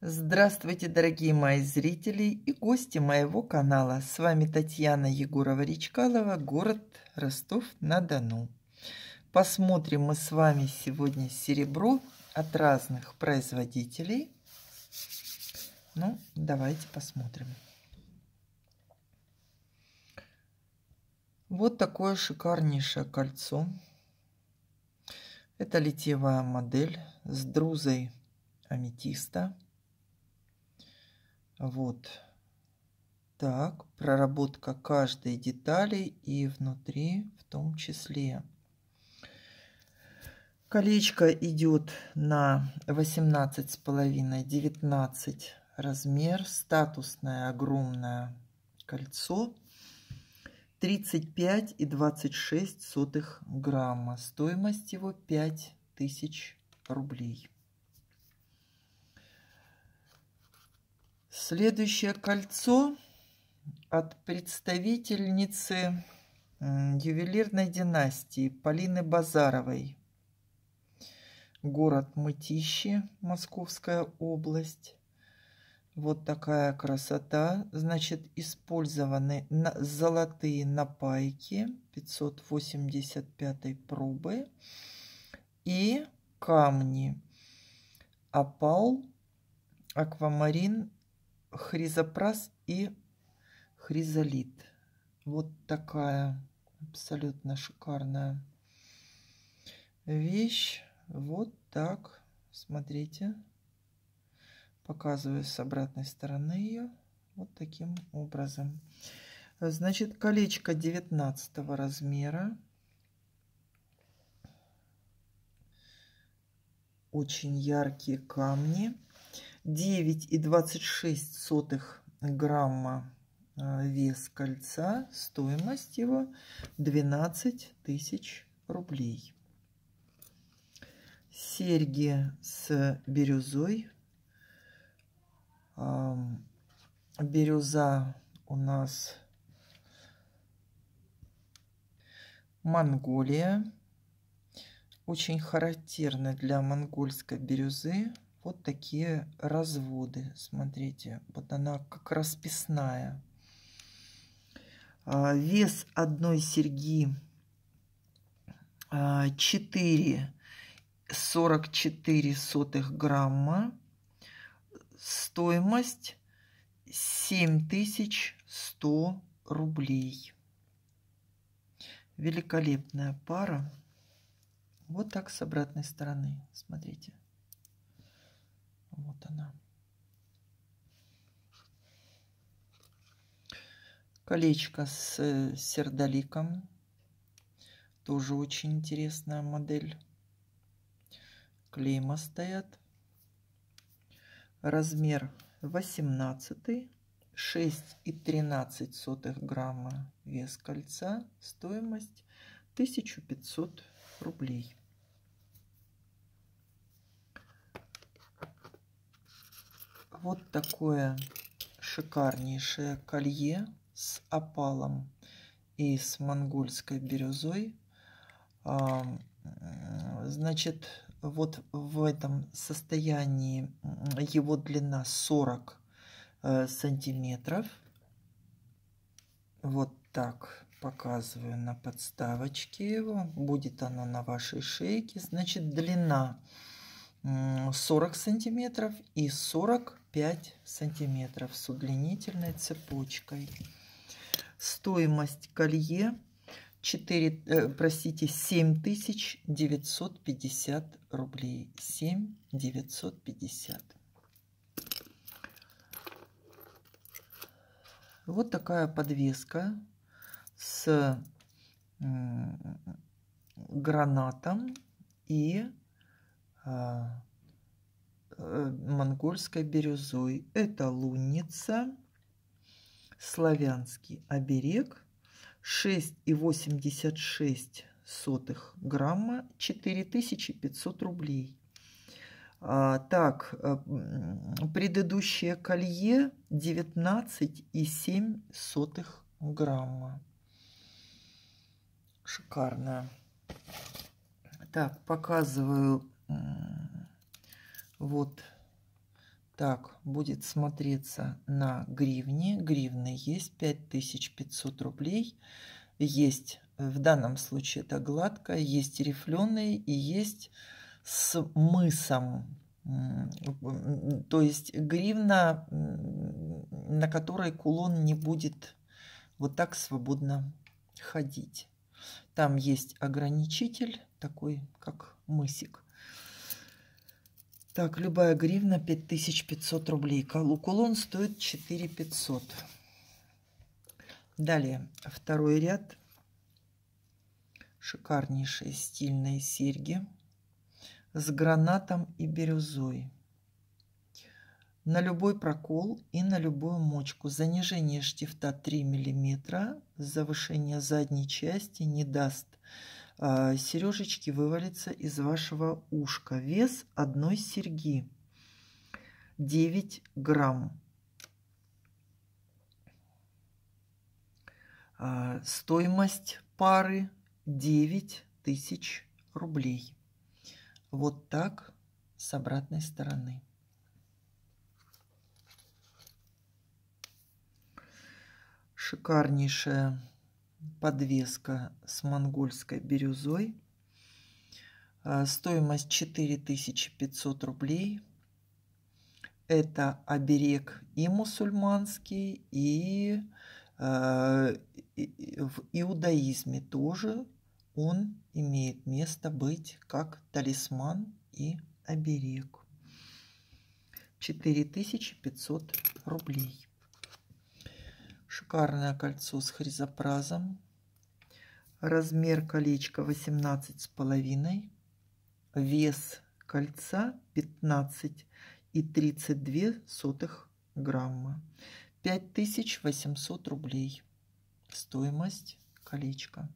Здравствуйте, дорогие мои зрители и гости моего канала. С вами Татьяна Егорова-Речкалова, город Ростов-на-Дону. Посмотрим мы с вами сегодня серебро от разных производителей. Ну, давайте посмотрим. Вот такое шикарнейшее кольцо. Это литьевая модель с друзой аметиста. Вот. Так, проработка каждой детали и внутри в том числе. Колечко идет на 18 с половиной 19 размер. Статусное огромное кольцо. 35 и 26 сотых грамма. Стоимость его 5000 рублей. Следующее кольцо от представительницы ювелирной династии Полины Базаровой. Город Мытищи, Московская область. Вот такая красота. Значит, использованы золотые напайки 585 пробы и камни. Опал, аквамарин хризопрас и хризолит. Вот такая абсолютно шикарная вещь. Вот так. Смотрите. Показываю с обратной стороны ее. Вот таким образом. Значит, колечко 19 размера. Очень яркие камни. 9,26 грамма а, вес кольца, стоимость его 12 тысяч рублей. Серьги с бирюзой. Бирюза у нас Монголия. Очень характерна для монгольской бирюзы вот такие разводы. Смотрите, вот она как расписная. А, вес одной серьги 4 44 сотых грамма. Стоимость 7100 рублей. Великолепная пара. Вот так с обратной стороны. Смотрите. Вот она. Колечко с э, сердоликом. Тоже очень интересная модель. Клейма стоят. Размер 18. 6 и 13 сотых грамма вес кольца. Стоимость 1500 рублей. Вот такое шикарнейшее колье с опалом и с монгольской бирюзой. А, значит, вот в этом состоянии его длина 40 э, сантиметров. Вот так показываю на подставочке его. Будет оно на вашей шейке. Значит, длина 40 сантиметров и 45 сантиметров с удлинительной цепочкой. Стоимость колье 4, э, простите, 7950 рублей. 7950. Вот такая подвеска с гранатом и а, монгольской бирюзой. Это лунница, славянский оберег, 6,86 сотых грамма, 4500 рублей. А, так, э, предыдущее колье 19,7 сотых грамма. Шикарно. Так, показываю вот так будет смотреться на гривне. Гривны есть 5500 рублей. Есть в данном случае это гладкая, есть рифленые и есть с мысом. То есть гривна, на которой кулон не будет вот так свободно ходить. Там есть ограничитель, такой как мысик. Так, любая гривна 5500 рублей. Кулон стоит 4500. Далее, второй ряд. Шикарнейшие стильные серьги с гранатом и бирюзой. На любой прокол и на любую мочку. Занижение штифта 3 мм, завышение задней части не даст сережечки вывалится из вашего ушка. Вес одной серьги 9 грамм. А, стоимость пары 9 тысяч рублей. Вот так с обратной стороны. Шикарнейшая подвеска с монгольской бирюзой. А, стоимость 4500 рублей. Это оберег и мусульманский, и э, в иудаизме тоже он имеет место быть как талисман и оберег. 4500 рублей. Шикарное кольцо с хризопразом. Размер колечка 18 с половиной. Вес кольца 15 и 32 сотых грамма. 5800 рублей. Стоимость колечка.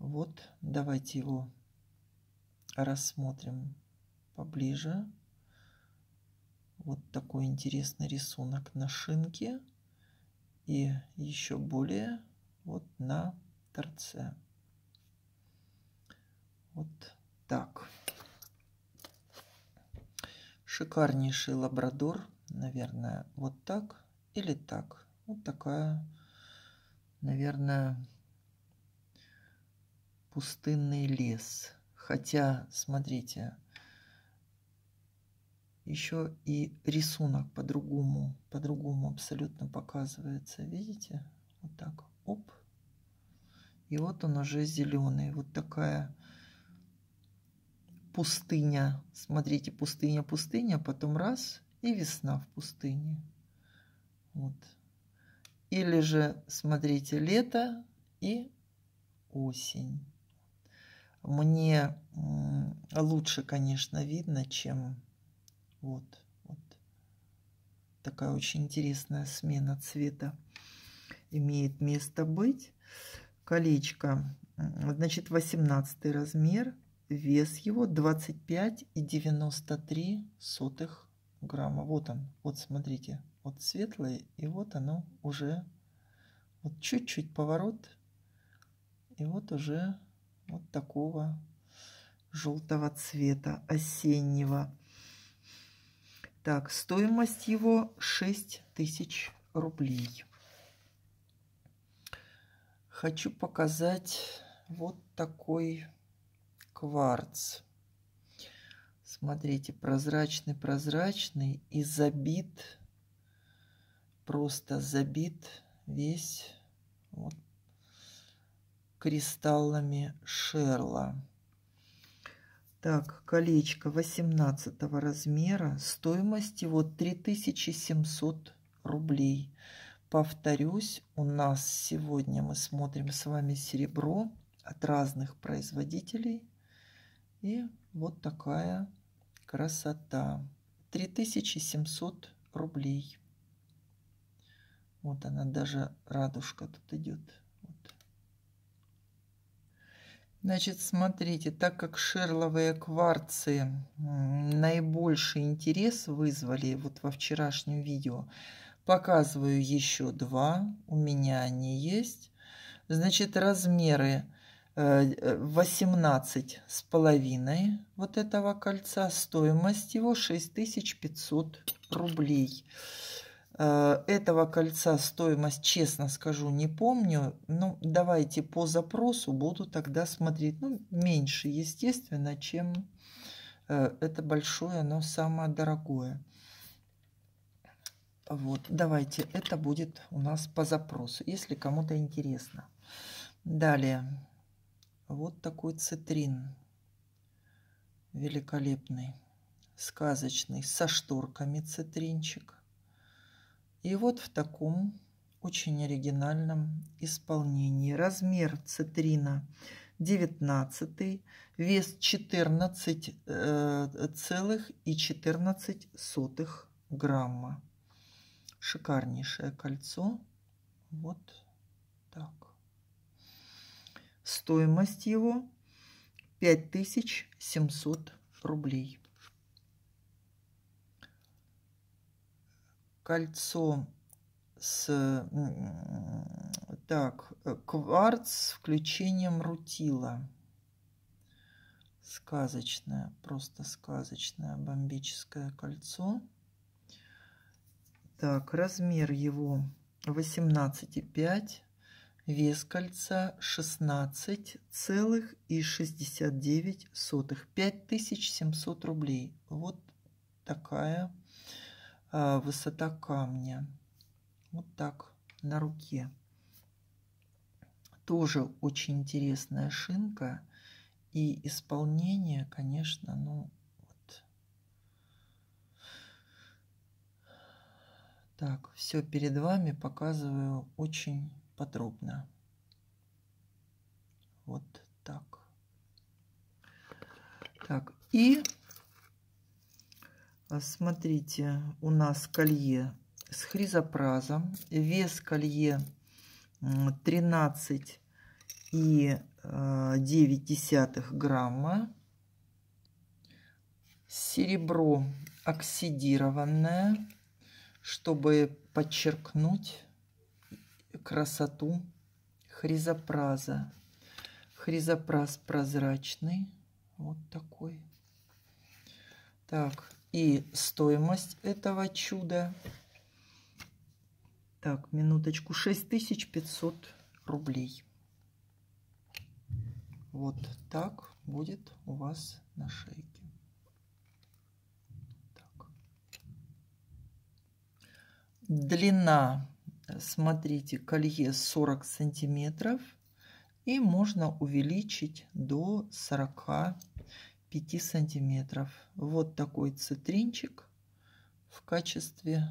Вот, давайте его рассмотрим поближе. Вот такой интересный рисунок на шинке и еще более вот на торце. Вот так. Шикарнейший лабрадор, наверное, вот так или так. Вот такая, наверное, пустынный лес. Хотя, смотрите, еще и рисунок по-другому, по-другому абсолютно показывается. Видите? Вот так. Оп. И вот он уже зеленый. Вот такая пустыня. Смотрите, пустыня, пустыня, потом раз и весна в пустыне. Вот. Или же, смотрите, лето и осень. Мне лучше, конечно, видно, чем вот, вот. Такая очень интересная смена цвета имеет место быть. Колечко, значит, 18 размер, вес его 25 и 93 сотых грамма. Вот он, вот смотрите, вот светлое, и вот оно уже, вот чуть-чуть поворот, и вот уже вот такого желтого цвета осеннего. Так, стоимость его 6 тысяч рублей. Хочу показать вот такой кварц. Смотрите, прозрачный-прозрачный и забит, просто забит весь вот кристаллами шерла. Так, колечко 18 размера, стоимость его 3700 рублей. Повторюсь, у нас сегодня мы смотрим с вами серебро от разных производителей. И вот такая красота. 3700 рублей. Вот она, даже радужка тут идет. Значит, смотрите, так как шерловые кварцы наибольший интерес вызвали вот во вчерашнем видео, показываю еще два. У меня они есть. Значит, размеры 18 с половиной вот этого кольца. Стоимость его 6500 рублей. Э, этого кольца стоимость, честно скажу, не помню. Ну, давайте по запросу буду тогда смотреть. Ну, меньше, естественно, чем э, это большое, но самое дорогое. Вот, давайте, это будет у нас по запросу, если кому-то интересно. Далее, вот такой цитрин. Великолепный, сказочный, со шторками цитринчик. И вот в таком очень оригинальном исполнении. Размер цитрина 19, вес 14 э, целых и 14 сотых грамма. Шикарнейшее кольцо. Вот так. Стоимость его 5700 рублей. Кольцо с так, кварц с включением рутила. Сказочное, просто сказочное бомбическое кольцо. Так, размер его 18,5, вес кольца 16,69, 5700 рублей. Вот такая высота камня. Вот так на руке. Тоже очень интересная шинка. И исполнение, конечно, ну вот. Так, все перед вами показываю очень подробно. Вот так. Так, и Смотрите, у нас колье с хризопразом. Вес колье 13 и 9 десятых грамма. Серебро оксидированное, чтобы подчеркнуть красоту хризопраза. Хризопраз прозрачный. Вот такой. Так, и стоимость этого чуда. Так, минуточку. 6500 рублей. Вот так будет у вас на шейке. Так. Длина, смотрите, колье 40 сантиметров. И можно увеличить до 40 5 сантиметров. Вот такой цитринчик в качестве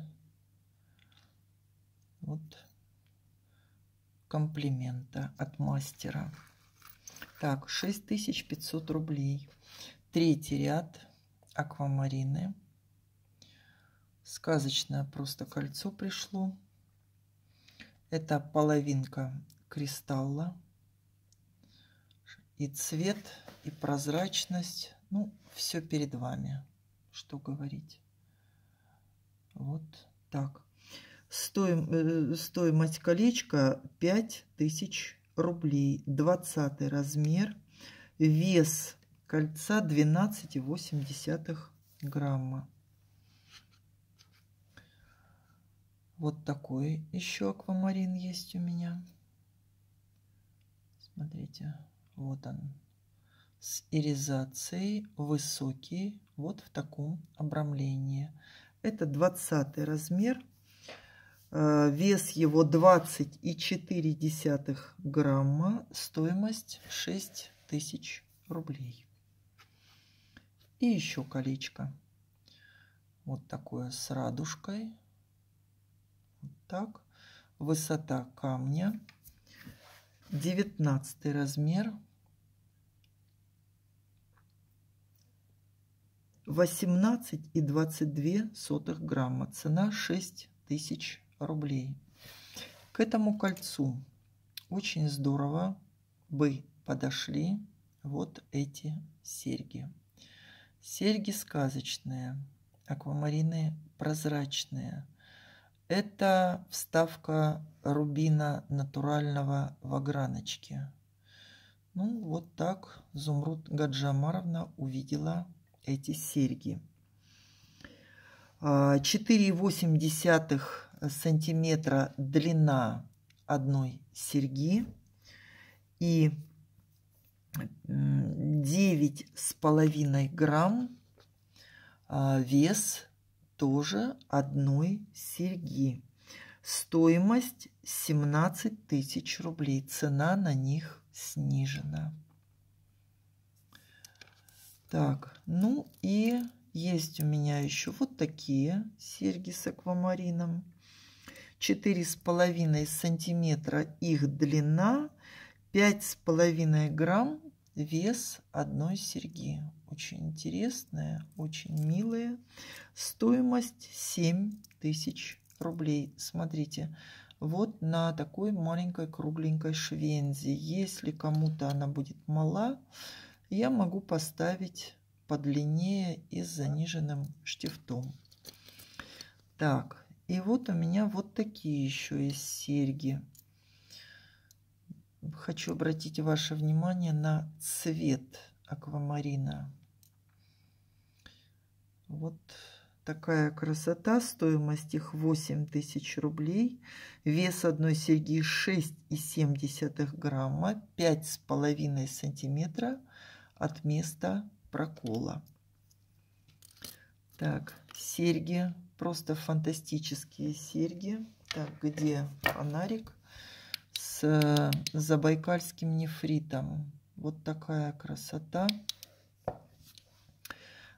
вот комплимента от мастера. Так, 6500 рублей. Третий ряд аквамарины. Сказочное просто кольцо пришло. Это половинка кристалла. И цвет и прозрачность. Ну, все перед вами. Что говорить. Вот так. Стоим, э, стоимость колечка 5000 рублей. 20 размер. Вес кольца 12,8 грамма. Вот такой еще аквамарин есть у меня. Смотрите, вот он с иризацией высокий, вот в таком обрамлении. Это 20 размер, э, вес его 20,4 грамма, стоимость 6 тысяч рублей. И еще колечко. Вот такое с радужкой. Вот так. Высота камня. 19 размер. 18,22 грамма. Цена 6 тысяч рублей. К этому кольцу очень здорово бы подошли вот эти серьги. Серьги сказочные, аквамарины прозрачные. Это вставка рубина натурального в ограночке. Ну, вот так Зумруд Гаджамаровна увидела эти серьги. 4,8 а, сантиметра длина одной серьги и 9 с половиной грамм а, вес тоже одной серьги. Стоимость 17 тысяч рублей. Цена на них снижена. Так, ну и есть у меня еще вот такие серьги с аквамарином. Четыре с половиной сантиметра их длина, пять с половиной грамм вес одной серьги. Очень интересная, очень милая. Стоимость 7 тысяч рублей. Смотрите, вот на такой маленькой кругленькой швензе. Если кому-то она будет мала, я могу поставить подлиннее и с заниженным штифтом. Так, и вот у меня вот такие еще есть серьги. Хочу обратить ваше внимание на цвет аквамарина. Вот такая красота. Стоимость их 8 тысяч рублей. Вес одной серьги 6,7 грамма. 5,5 сантиметра от места прокола. Так, серьги. Просто фантастические серьги. Так, где фонарик? С забайкальским нефритом. Вот такая красота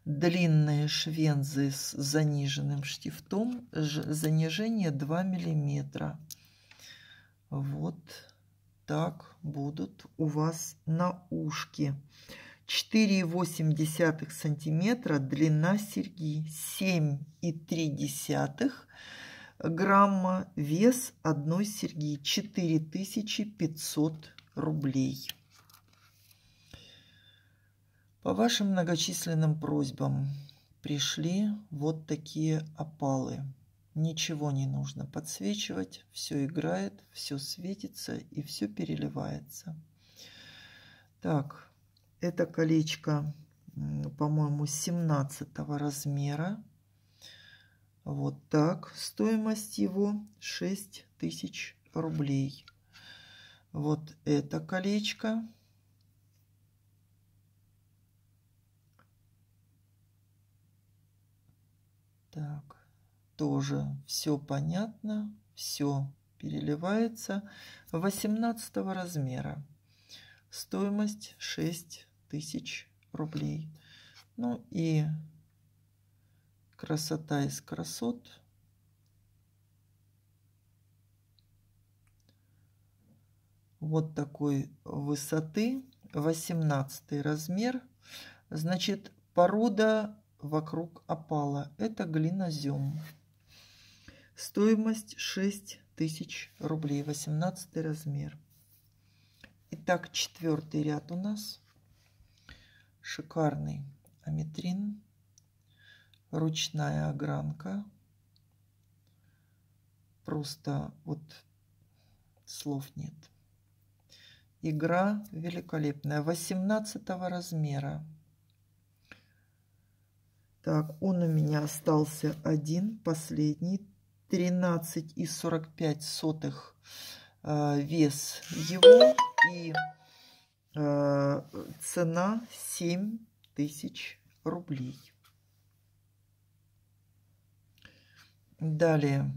длинные швензы с заниженным штифтом, занижение 2 миллиметра. Вот так будут у вас на ушке. 4,8 сантиметра длина серьги, 7,3 грамма вес одной серьги, 4500 рублей. По вашим многочисленным просьбам пришли вот такие опалы. Ничего не нужно подсвечивать, все играет, все светится и все переливается. Так, это колечко, по-моему, 17 размера. Вот так. Стоимость его 6 тысяч рублей. Вот это колечко Так, тоже все понятно, все переливается. 18 размера. Стоимость 6 тысяч рублей. Ну и красота из красот. Вот такой высоты. 18 размер. Значит, порода вокруг опала. Это глинозем. Стоимость 6 тысяч рублей, 18 размер. Итак, четвертый ряд у нас. Шикарный аметрин. Ручная огранка. Просто вот слов нет. Игра великолепная. 18 размера. Так, он у меня остался один, последний. 13,45 сотых э, вес его. И цена 7 тысяч рублей. Далее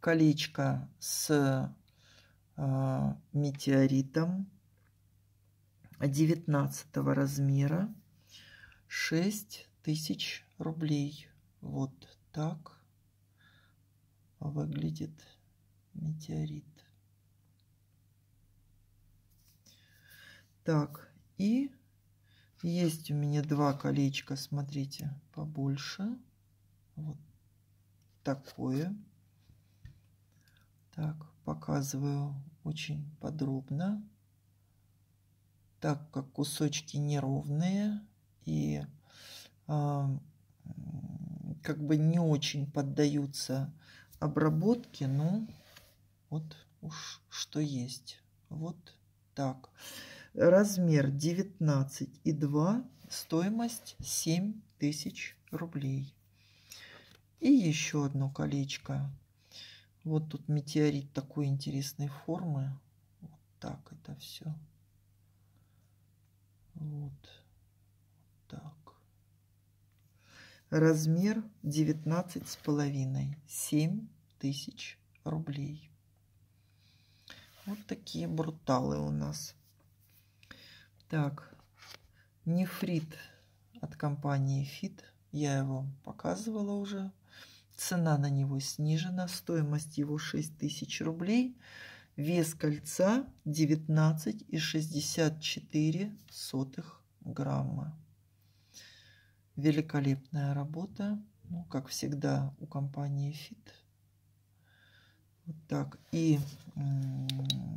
колечко с э, метеоритом 19 размера 6 тысяч рублей. Вот так выглядит метеорит. Так, и есть у меня два колечка, смотрите, побольше. Вот такое. Так, показываю очень подробно, так как кусочки неровные и как бы не очень поддаются обработке, но вот уж что есть. Вот так. Размер 19 и 2, стоимость 7 тысяч рублей. И еще одно колечко. Вот тут метеорит такой интересной формы. Вот так это все. Вот. Так. Размер 19 с половиной. 7 тысяч рублей. Вот такие бруталы у нас. Так, нефрит от компании Fit. Я его показывала уже. Цена на него снижена. Стоимость его 6000 рублей. Вес кольца 19,64 грамма. Великолепная работа. Ну, как всегда у компании Fit. Вот так. И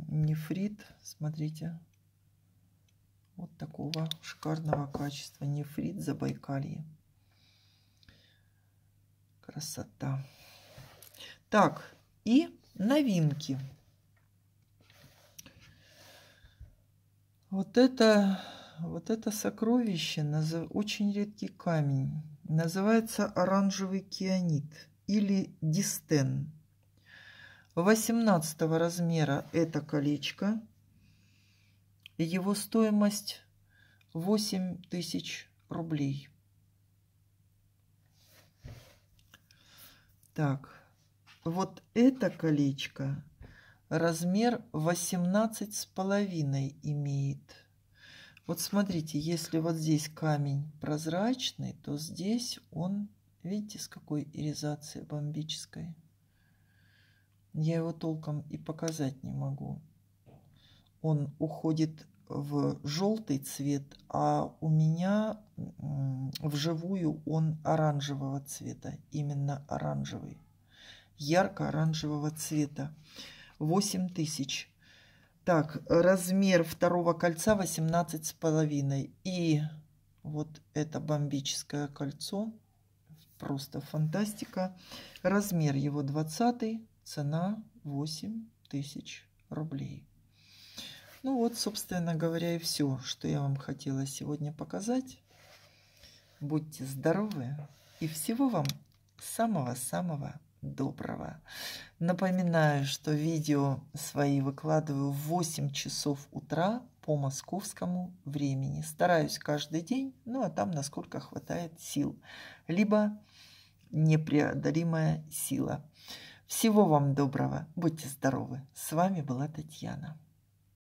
нефрит, смотрите, вот такого шикарного качества. Нефрит Забайкалье. Красота. Так, и новинки. Вот это, вот это сокровище, очень редкий камень. Называется оранжевый кианит или дистен. 18 размера это колечко. Его стоимость 8 тысяч рублей. Так, вот это колечко размер 18 с половиной имеет. Вот смотрите, если вот здесь камень прозрачный, то здесь он, видите, с какой иризацией бомбической. Я его толком и показать не могу он уходит в желтый цвет, а у меня вживую он оранжевого цвета, именно оранжевый, ярко-оранжевого цвета. 8 тысяч. Так, размер второго кольца 18 с половиной. И вот это бомбическое кольцо, просто фантастика. Размер его 20, цена 8 тысяч рублей. Ну вот, собственно говоря, и все, что я вам хотела сегодня показать. Будьте здоровы и всего вам самого-самого доброго. Напоминаю, что видео свои выкладываю в 8 часов утра по московскому времени. Стараюсь каждый день, ну а там насколько хватает сил. Либо непреодолимая сила. Всего вам доброго, будьте здоровы. С вами была Татьяна.